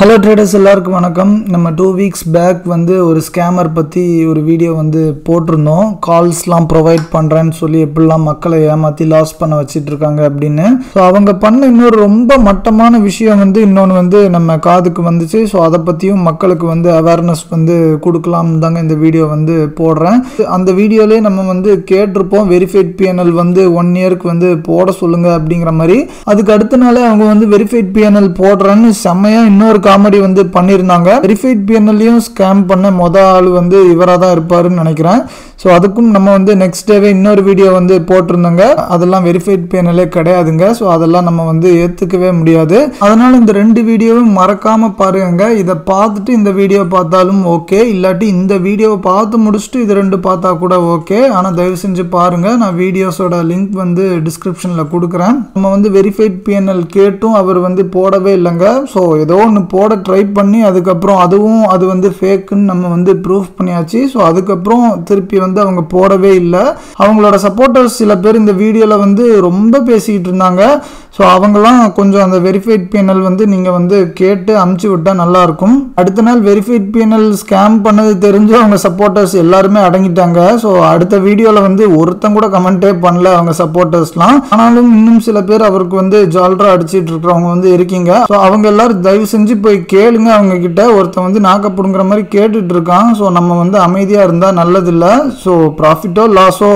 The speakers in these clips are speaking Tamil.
ஹலோ ட்ரேடர்ஸ் எல்லாருக்கும் வணக்கம். நம்ம டூ வீக்ஸ் பேக் வந்து ஒரு ஸ்கேமர் பற்றி ஒரு வீடியோ வந்து போட்டிருந்தோம். கால்ஸ்லாம் ப்ரொவைட் பண்ணுறேன்னு சொல்லி எப்படிலாம் மக்களை ஏமாற்றி லாஸ் பண்ண வச்சிட்டு இருக்காங்க அப்படின்னு. ஸோ அவங்க பண்ண இன்னொரு ரொம்ப மட்டமான விஷயம் வந்து இன்னொன்று வந்து நம்ம காதுக்கு வந்துச்சு. ஸோ அதை பற்றியும் மக்களுக்கு வந்து அவேர்னஸ் வந்து கொடுக்கலாம் தாங்க இந்த வீடியோ வந்து போடுறேன். அந்த வீடியோலேயே நம்ம வந்து கேட்டிருப்போம். வெரிஃபைட் பிஎன்எல் வந்து ஒன் இயருக்கு வந்து போட சொல்லுங்கள் அப்படிங்கிற மாதிரி. அதுக்கு அடுத்த நாளே அவங்க வந்து வெரிஃபைட் பிஎன்எல் போடுறேன்னு செம்மையா இன்னொரு காமெடி வந்து பண்ணியிருந்தாங்க. வெரிஃபைட் பிஎன்எல்லையும் ஸ்கேம் பண்ண மொத ஆள் வந்து இவராக தான் இருப்பாருன்னு நினைக்கிறேன். ஸோ அதுக்கும் நம்ம வந்து நெக்ஸ்ட் டேவே இன்னொரு வீடியோ வந்து போட்டிருந்தோங்க. அதெல்லாம் வெரிஃபைட் பேனலே கிடையாதுங்க. ஸோ அதெல்லாம் நம்ம வந்து ஏற்றுக்கவே முடியாது. அதனால் இந்த ரெண்டு வீடியோவும் மறக்காம பாருங்க. இதை பார்த்துட்டு இந்த வீடியோ பார்த்தாலும் ஓகே இல்லாட்டி இந்த வீடியோவை பார்த்து முடிச்சுட்டு இது ரெண்டு பார்த்தா கூட ஓகே ஆனால் தயவு செஞ்சு பாருங்க. நான் வீடியோஸோட லிங்க் வந்து டிஸ்கிரிப்ஷனில் கொடுக்குறேன். நம்ம வந்து வெரிஃபைட் பிஎன்எல் கேட்டும். அவர் வந்து போடவே இல்லைங்க. ஸோ ஏதோ ஒன்று போட ட்ரை பண்ணி அதுக்கப்புறம் அதுவும் அது வந்து ஃபேக்குன்னு நம்ம வந்து ப்ரூஃப் பண்ணியாச்சு. ஸோ அதுக்கப்புறம் திருப்பி வந்து வந்து அவங்க போடவே இல்லை. அவங்களோட சப்போர்ட்டர்ஸ் சில பேர் இந்த வீடியோவில் வந்து ரொம்ப பேசிக்கிட்டு இருந்தாங்க. ஸோ அவங்களாம் கொஞ்சம் அந்த வெரிஃபைட் பிஎன்எல் வந்து நீங்கள் வந்து கேட்டு அமுச்சு விட்டால் நல்லாயிருக்கும் அடுத்த நாள் வெரிஃபைட் பிஎன்எல் ஸ்கேம் பண்ணது தெரிஞ்சு அவங்க சப்போர்ட்டர்ஸ் எல்லாருமே அடங்கிட்டாங்க. ஸோ அடுத்த வீடியோவில் வந்து ஒருத்தன் கூட கமெண்ட்டே பண்ணல அவங்க சப்போர்ட்டர்ஸ்லாம் ஆனாலும் இன்னும் சில பேர் அவருக்கு வந்து ஜால்ரா அடிச்சிட்டு இருக்கிறவங்க வந்து இருக்கீங்க. ஸோ அவங்க எல்லாரும் தயவு செஞ்சு போய் கேளுங்க அவங்க கிட்ட ஒருத்தன் வந்து நாக்கப்படுங்கிற மாதிரி கேட்டுட்டு இருக்கான். ஸோ நம்ம வந்து அமைதியாக இருந்தால் நல்லதில்லை. ஸோ ப்ராஃபிட்டோ லாஸோ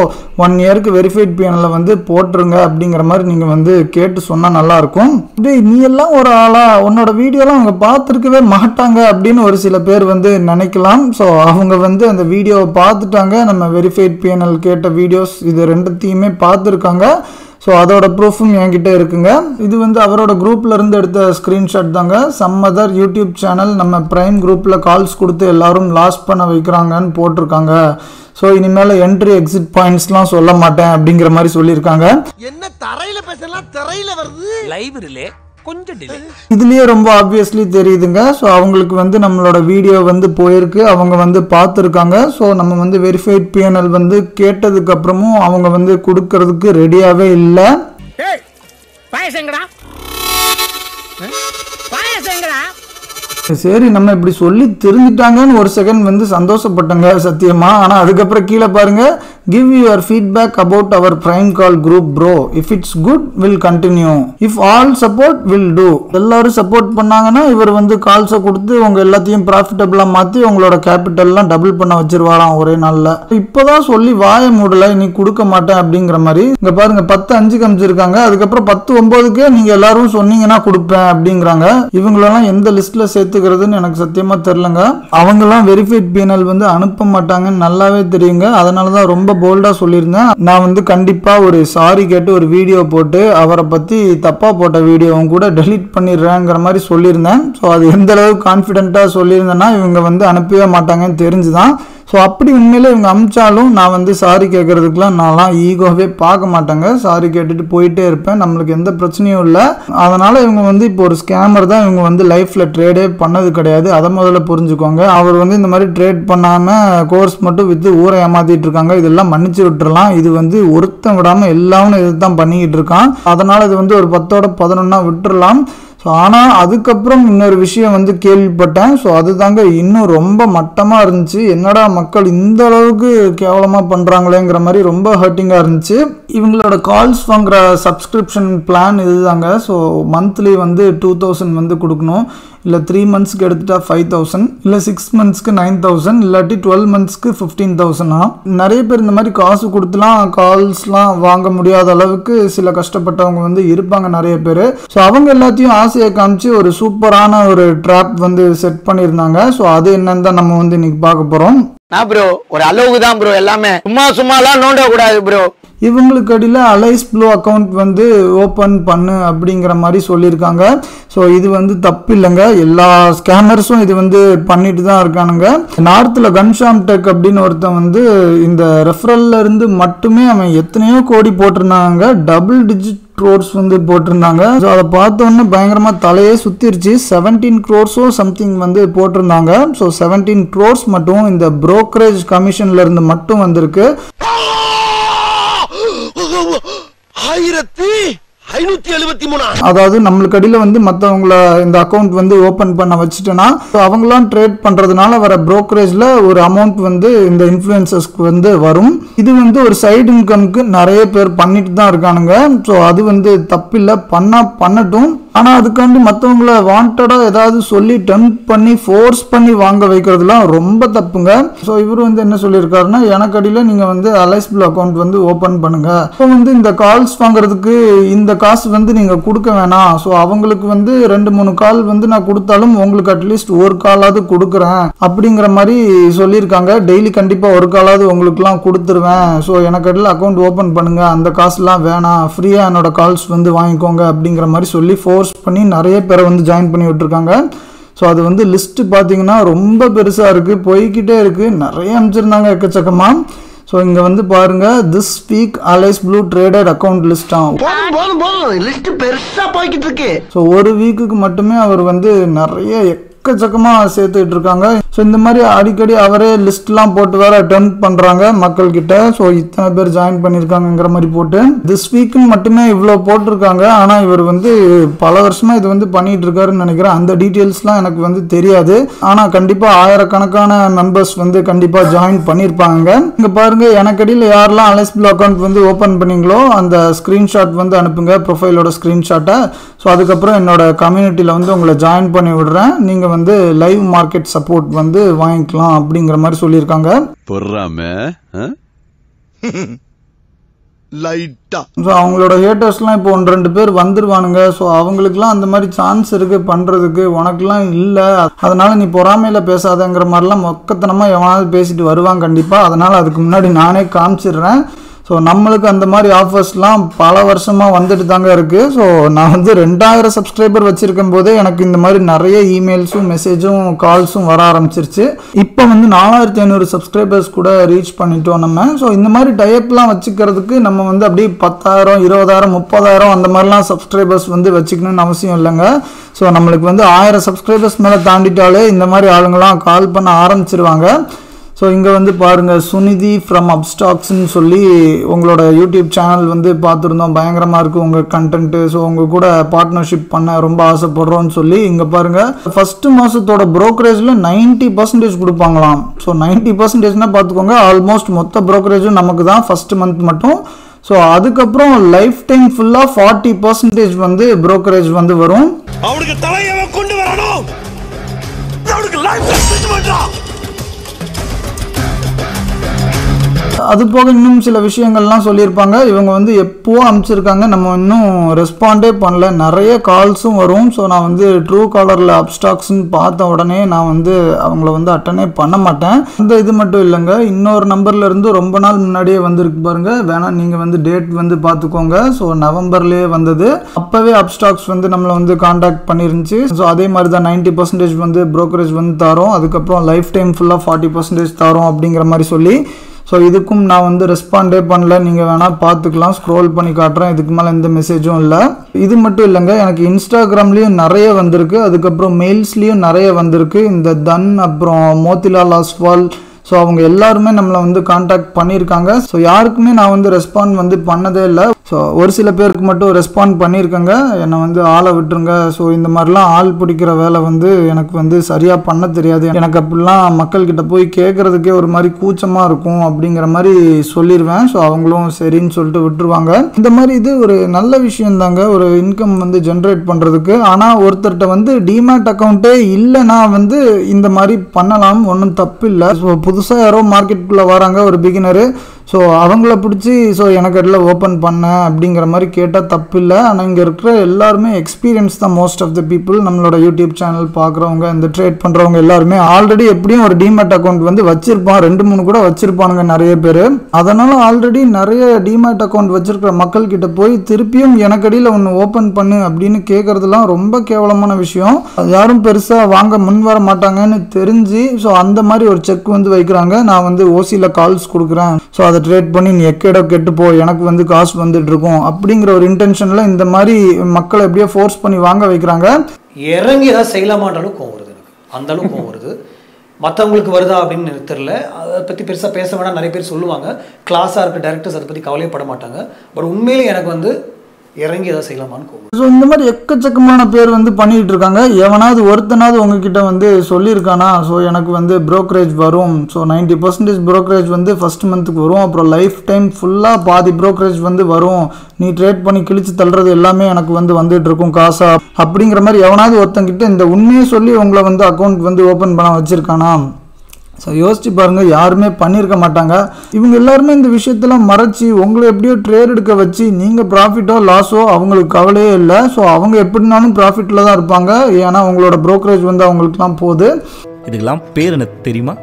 ஒன் இயருக்கு வெரிஃபைட் பிஎன்ல வந்து போட்டுருங்க அப்படிங்கிற மாதிரி நீங்கள் வந்து கேட்டு சொன்னால் நல்லாயிருக்கும் டேய் நீ எல்லாம் ஒரு ஆளா? உன்னோட வீடியோலாம் அவங்க பார்த்துருக்கவே மாட்டாங்க அப்படின்னு ஒரு சில பேர் வந்து நினைக்கலாம். ஸோ அவங்க வந்து அந்த வீடியோவை பார்த்துட்டாங்க. நம்ம வெரிஃபைட் பிஎன்எல் கேட்ட வீடியோஸ் இது ரெண்டுத்தையுமே பார்த்துருக்காங்க. ஸோ அதோட ப்ரூஃபும் என்கிட்ட இருக்குங்க. இது வந்து அவரோட குரூப்ல இருந்து எடுத்த ஸ்க்ரீன்ஷாட் தாங்க. சம் அதர் யூடியூப் சேனல் நம்ம பிரைம் குரூப்ல கால்ஸ் கொடுத்து எல்லாரும் லாஸ் பண்ண வைக்கிறாங்கன்னு போட்டிருக்காங்க. ஸோ இனிமேல் என்ட்ரி எக்ஸிட் பாயிண்ட்ஸ்லாம் சொல்ல மாட்டேன் அப்படிங்கிற மாதிரி சொல்லியிருக்காங்க. என்ன தரையில பேசலாம்? திரையில வருது. லைவ்ரிலே கொஞ்சம் டிலே இதுலயே ரொம்ப ஆப்வியஸ்லி தெரியுதுங்க. ஸோ அவங்களுக்கு வந்து நம்மளோட வீடியோ வந்து போயிருக்கு. அவங்க வந்து பார்த்துருக்காங்க. ஸோ நம்ம வந்து வெரிஃபைட் பிஎன்எல் வந்து கேட்டதுக்கு அப்புறமும் அவங்க வந்து கொடுக்கறதுக்கு ரெடியாகவே இல்லை. ஏய் பாயசங்கடா. பாயசங்கடா. சரி நம்ம இப்படி சொல்லி தெரிஞ்சிட்டாங்கன்னு ஒரு செகண்ட் வந்து சந்தோஷப்பட்டங்க சத்தியமா. ஆனா அதுக்கப்புறம் கீழே பாருங்க. Give your feedback about our prime call group bro if it's good will continue if all support will do எல்லாரும் சப்போர்ட் பண்ணாங்கன்னா இவர் வந்து கால்ஸை கொடுத்து உங்க எல்லாத்தையும் ப்ராஃபிட்டபிளா மாத்தி உங்களோட கேபிட்டல்லாம் டபுள் பண்ண வச்சிருவாராம் ஒரே நாளில். இப்போதான் சொல்லி வாய மூடல நீ கொடுக்க மாட்டேன் அப்படிங்கிற மாதிரி. இங்க பாருங்க பத்து அஞ்சு காமிச்சிருக்காங்க அதுக்கப்புறம் பத்து ஒன்பதுக்கே நீங்க எல்லாரும் சொன்னீங்கன்னா கொடுப்பேன் அப்படிங்கிறாங்க. இவங்களெல்லாம் எந்த லிஸ்ட்ல சேர்த்துக்கிறதுன்னு எனக்கு சத்தியமா தெரிலங்க அவங்கெல்லாம் வெரிஃபைட் பீனல் வந்து அனுப்ப மாட்டாங்கன்னு நல்லாவே தெரியுங்க. அதனால தான் ரொம்ப போல்டாக சொல்லியிருந்தேன். நான் வந்து கண்டிப்பாக ஒரு சாரி கேட்டு ஒரு வீடியோ போட்டு அவரை பற்றி தப்பாக போட்ட வீடியோவும் கூட டெலிட் பண்ணிடுறேங்கிற மாதிரி சொல்லியிருந்தேன். ஸோ அது எந்த அளவுக்கு கான்ஃபிடென்ட்டாக சொல்லியிருந்தேன்னா இவங்க வந்து அனுப்பவே மாட்டாங்கன்னு தெரிஞ்சுதான். ஸோ அப்படி உண்மையிலே இவங்க அமிச்சாலும் நான் வந்து சாரி கேட்குறதுக்குலாம் நான்லாம் ஈகோவே பார்க்க மாட்டேங்க. சாரி கேட்டுட்டு போயிட்டே இருப்பேன். நம்மளுக்கு எந்த பிரச்சனையும் இல்லை. அதனால் இவங்க வந்து இப்போ ஒரு ஸ்கேமர் தான் இவங்க வந்து லைஃப்பில் ட்ரேடே பண்ணது கிடையாது. அதை முதல்ல புரிஞ்சுக்கோங்க. அவர் வந்து இந்த மாதிரி ட்ரேட் பண்ணாமல் கோர்ஸ் மட்டும் விற்று ஊரை ஏமாத்திட்டு இருக்காங்க. இதெல்லாம் மன்னிச்சு விட்டுறலாம். இது வந்து ஒருத்தன் விடாமல் எல்லாமே இது தான் பண்ணிக்கிட்டு இருக்கான். அதனால் இது வந்து ஒரு பத்தோட பதினொன்னா விட்டுறலாம். ஸோ ஆனால் அதுக்கப்புறம் இன்னொரு விஷயம் வந்து கேள்விப்பட்டேன். ஸோ அதுதாங்க இன்னும் ரொம்ப மட்டமாக இருந்துச்சு. என்னடா மக்கள் இந்த அளவுக்கு கேவலமாக பண்ணுறாங்களேங்கிற மாதிரி ரொம்ப ஹர்ட்டிங்காக இருந்துச்சு. இவங்களோட கால்ஸ் வாங்குற சப்ஸ்கிரிப்ஷன் பிளான் இதுதாங்க. ஸோ மந்த்லி வந்து டூ தௌசண்ட் வந்து கொடுக்கணும். இல்லை த்ரீ மந்த்ஸ்க்கு எடுத்துட்டா ஃபைவ் தௌசண்ட் இல்லை சிக்ஸ் மந்த்ஸ்க்கு நைன் தௌசண்ட் இல்லாட்டி டுவெல் மந்த்ஸ்க்கு ஃபிஃப்டீன் தௌசண்ட்னா நிறைய பேர் இந்த மாதிரி காசு கொடுத்துலாம் கால்ஸ்லாம் வாங்க முடியாத அளவுக்கு சில கஷ்டப்பட்டவங்க வந்து இருப்பாங்க நிறைய பேர். ஸோ அவங்க எல்லாத்தையும் ஆசையை காமிச்சு ஒரு சூப்பரான ஒரு ட்ராப் வந்து செட் பண்ணியிருந்தாங்க. ஸோ அது என்னன்னு தான் நம்ம வந்து இன்னைக்கு பார்க்க போகிறோம் நான் ப்ரோ ஒரு அளவுக்கு தான் ப்ரோ எல்லாமே சும்மா சும்மாலாம் நோண்ட கூடாது ப்ரோ இவங்களுக்கு அடியில் அலைஸ் ப்ளூ அக்கௌண்ட் வந்து ஓப்பன் பண்ணு அப்படிங்கிற மாதிரி சொல்லியிருக்காங்க. ஸோ இது வந்து தப்பு இல்லைங்க. எல்லா ஸ்கேமர்ஸும் இது வந்து பண்ணிட்டு தான் இருக்கானுங்க. நார்த்தில் கன்ஷாம் டெக் அப்படின்னு ஒருத்தன் வந்து இந்த ரெஃபரல்ல இருந்து மட்டுமே அவன் எத்தனையோ கோடி போட்டிருந்தாங்க. டபுள் டிஜிட் க்ரோர்ஸ் வந்து போட்டிருந்தாங்க. ஸோ அதை பார்த்தோன்னே பயங்கரமாக தலையே சுற்றிருச்சு செவன்டீன் க்ரோர்ஸோ சம்திங் வந்து போட்டிருந்தாங்க. ஸோ செவன்டீன் க்ரோர்ஸ் மட்டும் இந்த புரோக்கரேஜ் கமிஷன்லேருந்து மட்டும் வந்திருக்கு. ஆயிரத்தி ஐநூத்தி எழுபத்தி மூணு? அதாவது நம்மளுக்கு அடியில் வந்து மற்றவங்கள இந்த அக்கௌண்ட் வந்து ஓப்பன் பண்ண வச்சுட்டோன்னா அவங்களாம் ட்ரேட் பண்ணுறதுனால வர ப்ரோக்கரேஜில் ஒரு அமௌண்ட் வந்து இந்த இன்ஃப்ளூயன்சஸ்க்கு வந்து வரும். இது வந்து ஒரு சைடு இன்கம்க்கு நிறைய பேர் பண்ணிட்டு தான் இருக்கானுங்க. ஸோ அது வந்து தப்பில்லை. பண்ணா பண்ணட்டும். ஆனால் அதுக்காண்டி மற்றவங்கள வாண்டடாக ஏதாவது சொல்லி டெம்ப் பண்ணி ஃபோர்ஸ் பண்ணி வாங்க வைக்கிறதுலாம் ரொம்ப தப்புங்க. ஸோ இவர் வந்து என்ன சொல்லியிருக்காருன்னா எனக்கு அடியில் நீங்கள் வந்து அலைஸ்பிள் அக்கௌண்ட் வந்து ஓப்பன் பண்ணுங்கள் இப்போ வந்து இந்த கால்ஸ் வாங்குறதுக்கு இந்த காசு வந்து நீங்கள் கொடுக்க வேணாம். ஸோ அவங்களுக்கு வந்து ரெண்டு மூணு கால் வந்து நான் கொடுத்தாலும் உங்களுக்கு அட்லீஸ்ட் ஒரு காலாவது கொடுக்குறேன். அப்படிங்கிற மாதிரி சொல்லியிருக்காங்க. டெய்லி கண்டிப்பாக ஒரு காலாவது உங்களுக்குலாம் கொடுத்துருவேன். ஸோ எனக்கு அடியில் அக்கௌண்ட் ஓப்பன் பண்ணுங்கள் அந்த காசுலாம் வேணாம். ஃப்ரீயாக என்னோட கால்ஸ் வந்து வாங்கிக்கோங்க அப்படிங்கிற மாதிரி சொல்லி ஃபோர்ஸ் பண்ணி நிறைய பேரை வந்து ஜாயின் பண்ணி விட்டுருக்காங்க. ஸோ அது வந்து லிஸ்ட்டு பார்த்தீங்கன்னா ரொம்ப பெருசாக இருக்குது போய்கிட்டே இருக்குது நிறைய அனுப்பிச்சிருந்தாங்க எக்கச்சக்கமாக ஸோ இங்கே வந்து பாருங்கள் this week Alice Blue traded account போதும் போதும் லிஸ்ட் பெருசா போய்கிட்டு இருக்கு. ஸோ ஒரு வீக்குக்கு மட்டுமே அவர் வந்து நிறைய எக்கச்சக்கமாக சேர்த்துக்கிட்டு இருக்காங்க. ஸோ இந்த மாதிரி அடிக்கடி அவரே லிஸ்ட்லாம் போட்டு வேற அட்டெம்ப் பண்ணுறாங்க மக்கள் கிட்ட ஸோ இத்தனை பேர் ஜாயின் பண்ணியிருக்காங்கங்கிற மாதிரி போட்டு. திஸ் வீக்குன்னு மட்டுமே இவ்வளோ போட்டிருக்காங்க. ஆனால் இவர் வந்து பல வருஷமாக இது வந்து பண்ணிட்டு இருக்காருன்னு நினைக்கிறேன். அந்த டீட்டெயில்ஸ்லாம் எனக்கு வந்து தெரியாது. ஆனால் கண்டிப்பாக ஆயிரக்கணக்கான மெம்பர்ஸ் வந்து கண்டிப்பாக ஜாயின் பண்ணியிருப்பாங்க இங்கே பாருங்க எனக்கடியில் யாரெல்லாம் அலைஸ்பிள் அக்கௌண்ட் வந்து ஓப்பன் பண்ணீங்களோ அந்த ஸ்க்ரீன்ஷாட் வந்து அனுப்புங்க ப்ரொஃபைலோட ஸ்க்ரீன்ஷாட்டை ஸோ அதுக்கப்புறம் என்னோட கம்யூனிட்டியில் வந்து உங்களை ஜாயின் பண்ணி விடுறேன் நீங்கள் வந்து லைவ் மார்க்கெட் சப்போர்ட் வந்து வாங்கிக்கலாம் அப்படிங்கிற மாதிரி சொல்லியிருக்காங்க. பொறாம லைட்டா ஸோ அவங்களோட ஹேட்டர்ஸ்லாம் இப்போ ஒன்று ரெண்டு பேர் வந்துருவானுங்க. ஸோ அவங்களுக்குலாம் அந்த மாதிரி சான்ஸ் இருக்குது பண்ணுறதுக்கு உனக்குலாம் இல்லை. அதனால் நீ பொறாமையில் பேசாதங்கிற மாதிரிலாம் மொக்கத்தனமாக எவனாவது பேசிட்டு வருவான் கண்டிப்பாக அதனால் அதுக்கு முன்னாடி நானே காமிச்சிடுறேன். ஸோ நம்மளுக்கு அந்த மாதிரி ஆஃபர்ஸ்லாம் பல வருஷமாக வந்துட்டு தாங்க இருக்குது ஸோ நான் வந்து ரெண்டாயிரம் சப்ஸ்கிரைபர் வச்சுருக்கும் போதே எனக்கு இந்த மாதிரி நிறைய இமெயில்ஸும் மெசேஜும் கால்ஸும் வர ஆரம்பிச்சிருச்சு. இப்போ வந்து நாலாயிரத்தி ஐநூறு சப்ஸ்கிரைபர்ஸ் கூட ரீச் பண்ணிட்டோம் நம்ம. ஸோ இந்த மாதிரி டைப்லாம் வச்சுக்கிறதுக்கு நம்ம வந்து அப்படியே பத்தாயிரம் இருபதாயிரம் முப்பதாயிரம் அந்த மாதிரிலாம் சப்ஸ்கிரைபர்ஸ் வந்து வச்சுக்கணும்னு அவசியம் இல்லைங்க. ஸோ நம்மளுக்கு வந்து ஆயிரம் சப்ஸ்கிரைபர்ஸ் மேலே தாண்டிட்டாலே இந்த மாதிரி ஆளுங்களாம் கால் பண்ண ஆரம்பிச்சிருவாங்க. ஸோ இங்கே வந்து பாருங்கள் சுனிதி ஃப்ரம் அப்ஸ்டாக்ஸ்ன்னு சொல்லி உங்களோட யூடியூப் சேனல் வந்து பார்த்துருந்தோம். பயங்கரமாக இருக்குது உங்கள் கண்டென்ட்டு ஸோ உங்கள் கூட பார்ட்னர்ஷிப் பண்ண ரொம்ப ஆசைப்படுறோன்னு சொல்லி இங்கே பாருங்கள் ஃபஸ்ட்டு மாதத்தோட ப்ரோக்கரேஜில் நைன்ட்டி பர்சன்டேஜ் கொடுப்பாங்களாம். ஸோ நைன்ட்டி பர்சன்டேஜ்னால் பார்த்துக்கோங்க ஆல்மோஸ்ட் மொத்த ப்ரோக்கரேஜும் நமக்கு தான் ஃபஸ்ட்டு மந்த் மட்டும். ஸோ அதுக்கப்புறம் லைஃப் டைம் ஃபுல்லாக ஃபார்ட்டி பர்சன்டேஜ் வந்து ப்ரோக்கரேஜ் வந்து வரும். அவனுக்கு தலையை கொண்டு வரணும். அவனுக்கு லைஃப் அது போக இன்னும் சில விஷயங்கள்லாம் சொல்லியிருப்பாங்க. இவங்க வந்து எப்போ அனுப்பிச்சிருக்காங்க நம்ம இன்னும் ரெஸ்பாண்டே பண்ணல. நிறைய கால்ஸும் வரும். ஸோ நான் வந்து ட்ரூ காலரில் அப்ஸ்டாக்ஸ்ன்னு பார்த்த உடனே நான் வந்து அவங்கள வந்து அட்டனே பண்ண மாட்டேன். அந்த இது மட்டும் இல்லைங்க. இன்னொரு நம்பர்லேருந்து ரொம்ப நாள் முன்னாடியே வந்திருக்கு பாருங்க. வேணால் நீங்கள் வந்து டேட் வந்து பார்த்துக்கோங்க. ஸோ நவம்பர்லேயே வந்தது. அப்போவே அப்ஸ்டாக்ஸ் வந்து நம்மளை வந்து காண்டாக்ட் பண்ணிருந்துச்சு. ஸோ அதே மாதிரி தான் நைன்ட்டி பர்சன்டேஜ் வந்து ப்ரோக்கரேஜ் வந்து தரோம். அதுக்கப்புறம் லைஃப் டைம் ஃபுல்லாக ஃபார்ட்டி பர்சன்டேஜ் தரோம் அப்படிங்கிற மாதிரி சொல்லி ஸோ இதுக்கும் நான் வந்து ரெஸ்பாண்டே பண்ணல. நீங்கள் வேணால் பார்த்துக்கலாம். ஸ்க்ரோல் பண்ணி காட்டுறேன். இதுக்கு மேலே எந்த மெசேஜும் இல்லை. இது மட்டும் இல்லைங்க. எனக்கு இன்ஸ்டாகிராம்லேயும் நிறைய வந்திருக்கு. அதுக்கப்புறம் மெயில்ஸ்லேயும் நிறைய வந்திருக்கு. இந்த தன் அப்புறம் மோத்திலால் அஸ்வால். ஸோ அவங்க எல்லாருமே நம்மளை வந்து காண்டாக்ட் பண்ணியிருக்காங்க. ஸோ யாருக்குமே நான் வந்து ரெஸ்பாண்ட் வந்து பண்ணதே இல்லை. ஸோ ஒரு சில பேருக்கு மட்டும் ரெஸ்பாண்ட் பண்ணியிருக்கேங்க என்னை வந்து ஆளை விட்டுருங்க. ஸோ இந்த மாதிரிலாம் ஆள் பிடிக்கிற வேலை வந்து எனக்கு வந்து சரியாக பண்ண தெரியாது. எனக்கு அப்படிலாம் மக்கள்கிட்ட போய் கேட்குறதுக்கே ஒரு மாதிரி கூச்சமாக இருக்கும் அப்படிங்கிற மாதிரி சொல்லிடுவேன் ஸோ அவங்களும் சரின்னு சொல்லிட்டு விட்டுருவாங்க. இந்த மாதிரி இது ஒரு நல்ல விஷயம் தாங்க ஒரு இன்கம் வந்து ஜென்ரேட் பண்ணுறதுக்கு ஆனால் ஒருத்தர்கிட்ட வந்து டிமேட் அக்கௌண்ட்டே இல்லைன்னா வந்து இந்த மாதிரி பண்ணலாம். ஒன்றும் தப்பு இல்லை ஸோ புதுசாக யாரோ மார்க்கெட்டுக்குள்ளே வராங்க. ஒரு பிகினரு ஸோ அவங்கள பிடிச்சி ஸோ எனக்கு அதில் ஓப்பன் பண்ணேன் அப்படிங்கிற மாதிரி கேட்டால் தப்பு இல்லை ஆனால் இங்கே இருக்கிற எல்லாருமே எக்ஸ்பீரியன்ஸ் தான் மோஸ்ட் ஆஃப் த பீப்புள் நம்மளோட யூடியூப் சேனல் பார்க்குறவங்க இந்த ட்ரேட் பண்ணுறவங்க எல்லாருமே ஆல்ரெடி எப்படியும் ஒரு டிமேட் அக்கௌண்ட் வந்து வச்சிருப்பான் ரெண்டு மூணு கூட வச்சிருப்பானுங்க நிறைய பேர். அதனால் ஆல்ரெடி நிறைய டிமேட் அக்கௌண்ட் வச்சிருக்கிற மக்கள் கிட்ட போய் திருப்பியும் எனக்கு அடியில் ஒன்று ஓப்பன் பண்ணு அப்படின்னு கேட்குறதுலாம் ரொம்ப கேவலமான விஷயம். யாரும் பெருசாக வாங்க முன் வர மாட்டாங்கன்னு தெரிஞ்சு ஸோ அந்த மாதிரி ஒரு செக் வந்து வைக்கிறாங்க. நான் வந்து ஓசியில் கால்ஸ் கொடுக்குறேன். ஸோ அதை ட்ரேட் பண்ணி நீ எக்கேடோ கெட்டு போ எனக்கு வந்து காசு வந்துட்டு இருக்கும் அப்படிங்கிற ஒரு இன்டென்ஷனில் இந்த மாதிரி மக்களை எப்படியோ ஃபோர்ஸ் பண்ணி வாங்க வைக்கிறாங்க. இறங்கி ஏதாவது செய்யலாமான்ற அளவுக்கு கோவம் வருது எனக்கு. அந்த அளவுக்கு கோவம் வருது. மற்றவங்களுக்கு வருதா அப்படின்னு எனக்கு தெரில அதை பற்றி பெருசாக பேச வேணாம் நிறைய பேர் சொல்லுவாங்க. கிளாஸாக இருக்க டேரக்டர்ஸ் அதை பற்றி கவலையப்பட மாட்டாங்க. பட் உண்மையிலே எனக்கு வந்து இறங்கி ஏதாவது செய்யலாமான்னு கோவம் ஸோ இந்த மாதிரி எக்கச்சக்கமான பேர் வந்து பண்ணிகிட்டு இருக்காங்க. எவனாவது ஒருத்தனாவது உங்ககிட்ட வந்து சொல்லியிருக்கானா? ஸோ எனக்கு வந்து ப்ரோக்கரேஜ் வரும். ஸோ நைன்டி பர்சன்டேஜ் ப்ரோக்கரேஜ் வந்து ஃபர்ஸ்ட் மந்த்துக்கு வரும். அப்புறம் லைஃப் டைம் ஃபுல்லாக பாதி ப்ரோக்கரேஜ் வந்து வரும். நீ ட்ரேட் பண்ணி கிழிச்சு தள்ளுறது எல்லாமே எனக்கு வந்து வந்துட்டு இருக்கும் காசா? அப்படிங்கிற மாதிரி எவனாவது ஒருத்தங்கிட்ட இந்த உண்மையை சொல்லி உங்களை வந்து அக்கௌண்ட் வந்து ஓப்பன் பண்ண வச்சிருக்கானா? ஸோ யோசிச்சு பாருங்கள் யாருமே பண்ணியிருக்க மாட்டாங்க. இவங்க எல்லாருமே இந்த விஷயத்தெல்லாம் மறைச்சி உங்களை எப்படியோ ட்ரேட் எடுக்க வச்சு நீங்கள் ப்ராஃபிட்டோ லாஸோ அவங்களுக்கு கவலையே இல்லை. ஸோ அவங்க எப்படினாலும் ப்ராஃபிட்டில் தான் இருப்பாங்க. ஏன்னா அவங்களோட ப்ரோக்கரேஜ் வந்து அவங்களுக்குலாம் போகுது. இதுக்கெல்லாம் பேர் என்ன தெரியுமா?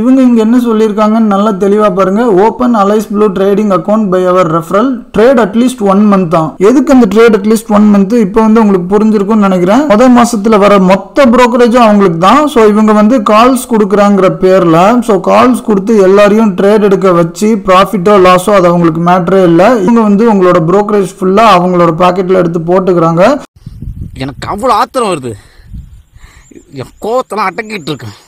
இவங்க இங்கே என்ன சொல்லியிருக்காங்கன்னு நல்லா தெளிவாக பாருங்க. Open Alice Blue trading account by our referral trade at least one month தான். எதுக்கு அந்த ட்ரேட் அட்லீஸ்ட் ஒன் மந்த் இப்போ வந்து உங்களுக்கு புரிஞ்சிருக்கும்னு நினைக்கிறேன். முதல் மாசத்துல வர மொத்த ப்ரோக்கரேஜும் அவங்களுக்கு தான். ஸோ இவங்க வந்து கால்ஸ் கொடுக்குறாங்கிற பேரில் ஸோ கால்ஸ் கொடுத்து எல்லாரையும் ட்ரேட் எடுக்க வச்சு ப்ராஃபிட்டோ லாஸோ அது அவங்களுக்கு மேட்டரே இல்லை. இவங்க வந்து உங்களோட ப்ரோக்கரேஜ் ஃபுல்லாக அவங்களோட பாக்கெட்டில் எடுத்து போட்டுக்கிறாங்க. எனக்கு அவ்வளோ ஆத்திரம் வருது. என் கோவத்தெல்லாம் அடக்கிட்டு இருக்கேன்.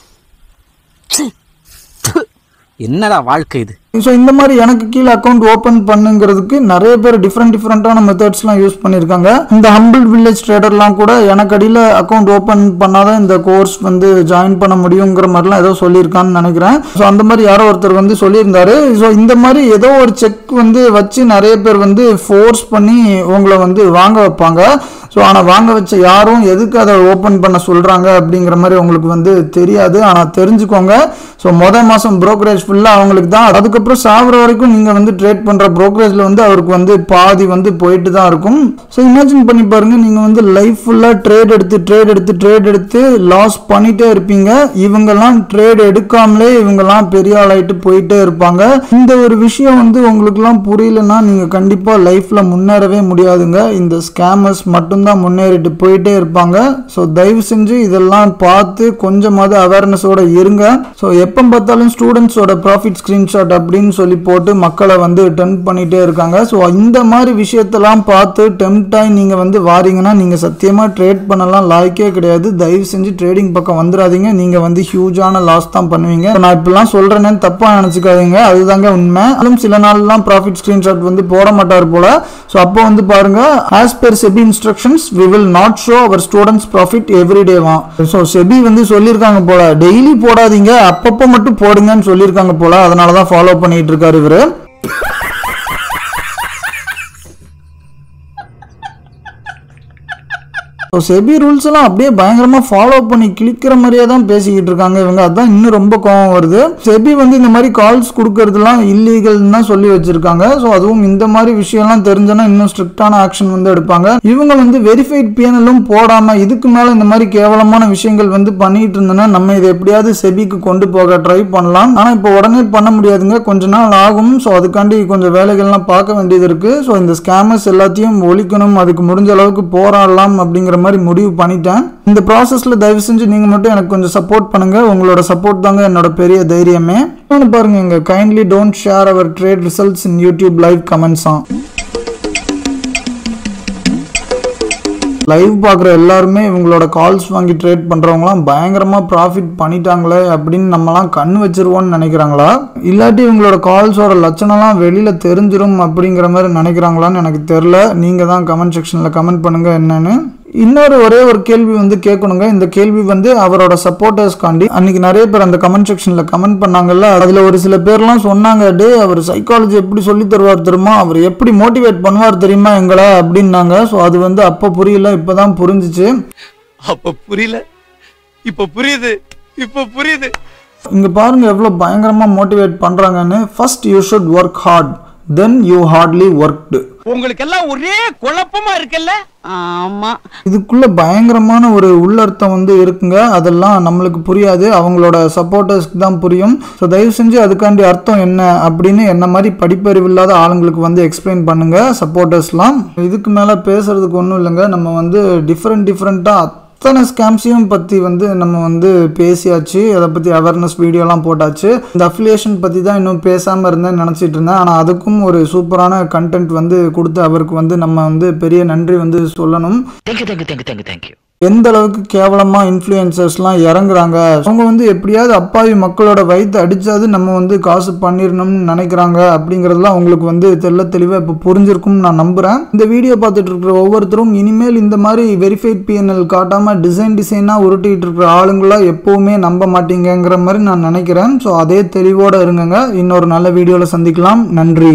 என்னடா வாழ்க்கை இது? ஸோ இந்த மாதிரி எனக்கு கீழே அக்கௌண்ட் ஓப்பன் பண்ணுங்கிறதுக்கு நிறைய பேர் டிஃப்ரெண்ட் டிஃப்ரெண்ட்டான மெத்தட்ஸ்லாம் யூஸ் பண்ணியிருக்காங்க. இந்த ஹம்பிள் வில்லேஜ் ட்ரேடர்லாம் கூட எனக்கு அடியில் அக்கௌண்ட் ஓப்பன் பண்ணாதான் இந்த கோர்ஸ் வந்து ஜாயின் பண்ண முடியுங்கிற மாதிரிலாம் ஏதோ சொல்லியிருக்கான்னு நினைக்கிறேன். ஸோ அந்த மாதிரி யாரோ ஒருத்தர் வந்து சொல்லியிருந்தாரு. ஸோ இந்த மாதிரி ஏதோ ஒரு செக் வந்து வச்சு நிறைய பேர் வந்து ஃபோர்ஸ் பண்ணி உங்களை வந்து வாங்க வைப்பாங்க. ஸோ ஆனால் வாங்க வச்ச யாரும் எதுக்கு அதை ஓப்பன் பண்ண சொல்கிறாங்க அப்படிங்கிற மாதிரி உங்களுக்கு வந்து தெரியாது. ஆனால் தெரிஞ்சுக்கோங்க. ஸோ மொதல் மாதம் ப்ரோக்கரேஜ் ஃபுல்லாக அவங்களுக்கு தான். அதுக்கு அதுக்கப்புறம் சாகுற வரைக்கும் நீங்கள் வந்து ட்ரேட் பண்ணுற ப்ரோக்கரேஜில் வந்து அவருக்கு வந்து பாதி வந்து போயிட்டு தான் இருக்கும். ஸோ இமேஜின் பண்ணி பாருங்கள் நீங்கள் வந்து லைஃப் ஃபுல்லாக ட்ரேட் எடுத்து ட்ரேட் எடுத்து ட்ரேட் எடுத்து லாஸ் பண்ணிட்டே இருப்பீங்க. இவங்கெல்லாம் ட்ரேட் எடுக்காமலே இவங்கெல்லாம் பெரிய ஆளாயிட்டு போயிட்டே இருப்பாங்க. இந்த ஒரு விஷயம் வந்து உங்களுக்குலாம் புரியலன்னா நீங்கள் கண்டிப்பாக லைஃப்பில் முன்னேறவே முடியாதுங்க. இந்த ஸ்கேமர்ஸ் மட்டும்தான் முன்னேறிட்டு போயிட்டே இருப்பாங்க. ஸோ தயவு செஞ்சு இதெல்லாம் பார்த்து கொஞ்சமாவது அவேர்னஸோட இருங்க. ஸோ எப்போ பார்த்தாலும் ஸ்டூடெண்ட்ஸோட ப்ராஃபிட் ஸ்க்ரீன்ஷாட் அப்படின்னு சொல்லி போட்டு மக்களை வந்து டெம்ப் பண்ணிகிட்டே இருக்காங்க. ஸோ இந்த மாதிரி விஷயத்தெல்லாம் பார்த்து டெம்ட் ஆகி நீங்கள் வந்து வாரீங்கன்னா நீங்கள் சத்தியமாக ட்ரேட் பண்ணலாம். லாய்க்கே கிடையாது. தயவு செஞ்சு ட்ரேடிங் பக்கம் வந்துடாதீங்க. நீங்கள் வந்து ஹியூஜான லாஸ் தான் பண்ணுவீங்க. நான் இப்படிலாம் சொல்கிறேன்னு தப்பாக நினச்சிக்காதீங்க. அதுதாங்க உண்மை. அதுவும் சில நாள்லாம் ப்ராஃபிட் ஸ்க்ரீன்ஷாட் வந்து போட மாட்டார் போல. ஸோ அப்போ வந்து பாருங்கள் as per SEBI instructions we will not show our students profit every டேவா so SEBI வந்து சொல்லியிருக்காங்க போல. டெய்லி போடாதீங்க. அப்பப்போ மட்டும் போடுங்கன்னு சொல்லியிருக்காங்க போல. அதனால தான் ஃபாலோ பண்ணிட்டு இருக்காரு இவரு. ஸோ செபி ரூல்ஸ் எல்லாம் அப்படியே பயங்கரமாக ஃபாலோ பண்ணி கிளிக்கிற மாதிரியே தான் பேசிக்கிட்டு இருக்காங்க. இவங்க அதான் இன்னும் ரொம்ப கோவம் வருது. செபி வந்து இந்த மாதிரி கால்ஸ் கொடுக்கறதுலாம் இல்லீகல்னு தான் சொல்லி வச்சிருக்காங்க. ஸோ அதுவும் இந்த மாதிரி விஷயம்லாம் தெரிஞ்சனா இன்னும் ஸ்ட்ரிக்டான ஆக்ஷன் வந்து எடுப்பாங்க. இவங்க வந்து வெரிஃபைட் பிஎன்எல்லும் போடாமல் இதுக்கு மேலே இந்த மாதிரி கேவலமான விஷயங்கள் வந்து பண்ணிட்டு இருந்தோன்னா நம்ம இதை எப்படியாவது செபிக்கு கொண்டு போக ட்ரை பண்ணலாம். ஆனால் இப்போ உடனே பண்ண முடியாதுங்க. கொஞ்ச நாள் ஆகும். ஸோ அதுக்காண்டி கொஞ்சம் வேலைகள்லாம் பார்க்க வேண்டியது இருக்குது ஸோ இந்த ஸ்கேமர்ஸ் எல்லாத்தையும் ஒழிக்கணும். அதுக்கு முடிஞ்ச அளவுக்கு போராடலாம் அப்படிங்கிற மாதிரி முடிவு பண்ணிட்டேன். இந்த ப்ராசஸில் தயவு செஞ்சு நீங்கள் மட்டும் எனக்கு கொஞ்சம் சப்போர்ட் பண்ணுங்க. உங்களோட சப்போர்ட் தாங்க என்னோட பெரிய தைரியமே. பாருங்க இங்க kindly don't share our trade results in YouTube live comments on live பார்க்குற எல்லாருமே இவங்களோட கால்ஸ் வாங்கி ட்ரேட் பண்ணுறவங்களாம் பயங்கரமாக ப்ராஃபிட் பண்ணிட்டாங்களே அப்படின்னு நம்மலாம் கண் வச்சிருவோம்னு நினைக்கிறாங்களா? இல்லாட்டி இவங்களோட கால்ஸோட லட்சணம்லாம் வெளியில் தெரிஞ்சிடும் அப்படிங்கிற மாதிரி நினைக்கிறாங்களான்னு எனக்கு தெரில நீங்கள் தான் கமெண்ட் செக்ஷனில் கமெண்ட் பண்ணுங்கள் என்னன்னு. இன்னொரு ஒரே ஒரு கேள்வி வந்து கேட்கணுங்க. இந்த கேள்வி வந்து அவரோட சப்போர்ட்டர்ஸ்காண்டி அன்னைக்கு நிறைய பேர் அந்த கமெண்ட் செக்ஷனில் கமெண்ட் பண்ணாங்கல்ல. அதில் ஒரு சில பேர்லாம் சொன்னாங்க டே அவர் சைக்காலஜி எப்படி சொல்லி தருவார் தெரியுமா? அவர் எப்படி மோட்டிவேட் பண்ணுவார் தெரியுமா எங்களை? அப்படின்னாங்க. ஸோ அது வந்து அப்போ புரியல இப்போ தான் புரிஞ்சிச்சு. அப்ப புரியல. இப்ப புரியுது. இப்ப புரியுது. இங்க பாருங்க எவ்வளோ பயங்கரமா மோட்டிவேட் பண்றாங்கன்னு. First you should work hard then you hardly worked உங்களுக்கு எல்லாம் ஒரே குழப்பமா இருக்குல்ல? ஆமா. இதுக்குள்ள பயங்கரமான ஒரு உள்ளர்த்தம் வந்து இருக்குங்க. அதெல்லாம் நம்மளுக்கு புரியாது. அவங்களோட சப்போர்ட்டர்ஸ்க்கு தான் புரியும். ஸோ தயவு செஞ்சு அதுக்காண்டி அர்த்தம் என்ன அப்படின்னு என்ன மாதிரி படிப்பறிவு இல்லாத ஆளுங்களுக்கு வந்து எக்ஸ்பிளைன் பண்ணுங்க சப்போர்ட்டர்ஸ்லாம் இதுக்கு மேலே பேசுறதுக்கு ஒன்றும் இல்லைங்க. நம்ம வந்து டிஃப்ரெண்ட் டிஃப்ரெண்ட்டாக அத்தனை ஸ்கேம்ஸையும் பற்றி வந்து நம்ம வந்து பேசியாச்சு. அதை பற்றி அவேர்னஸ் வீடியோலாம் போட்டாச்சு. இந்த அஃபிலியேஷன் பற்றி தான் இன்னும் பேசாமல் இருந்தேன் நினச்சிட்டு இருந்தேன். ஆனால் அதுக்கும் ஒரு சூப்பரான கண்டென்ட் வந்து கொடுத்து அவருக்கு வந்து நம்ம வந்து பெரிய நன்றி வந்து சொல்லணும். Thank you thank you thank you thank you thank you எந்த அளவுக்கு கேவலமாக இன்ஃப்ளூயன்சர்ஸ்லாம் இறங்குறாங்க? அவங்க வந்து எப்படியாவது அப்பாவி மக்களோட வயிற்று அடித்தாது நம்ம வந்து காசு பண்ணிடணும்னு நினைக்கிறாங்க அப்படிங்கிறதுலாம் அவங்களுக்கு வந்து தெல்ல தெளிவாக இப்போ புரிஞ்சிருக்கும்னு நான் நம்புகிறேன் இந்த வீடியோ பார்த்துட்டு இருக்கிற ஒவ்வொருத்தரும் இனிமேல் இந்த மாதிரி வெரிஃபைட் பிஎன்எல் காட்டாமல் டிசைன் டிசைனாக உருட்டிகிட்டு இருக்கிற ஆளுங்களாக எப்போவுமே நம்ப மாட்டீங்கிற மாதிரி நான் நினைக்கிறேன். ஸோ அதே தெளிவோடு இருங்கங்க. இன்னொரு நல்ல வீடியோவில் சந்திக்கலாம். நன்றி.